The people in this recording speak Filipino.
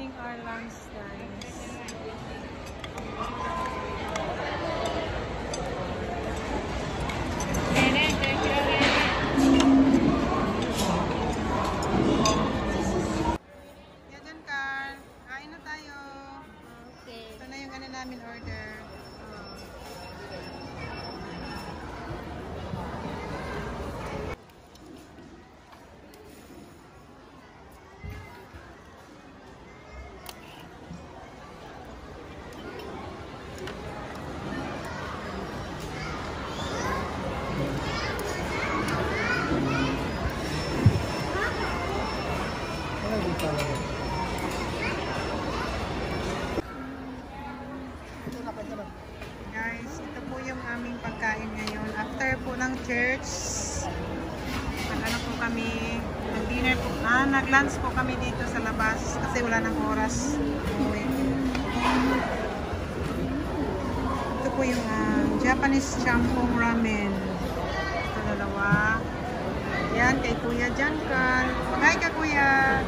our lunch, guys. Kain na tayo. Okay. Ito na yung ano namin order. Guys, ito po yung aming pagkain ngayon. After po ng church, nag-ano po kami, nag-dinner po, ah, nag-lunch po kami dito sa labas kasi wala nang oras. Ito po yung ah, Japanese champong ramen. Ito dalawa. Yan, kay Kuya Jankan. Hi ka Kuya!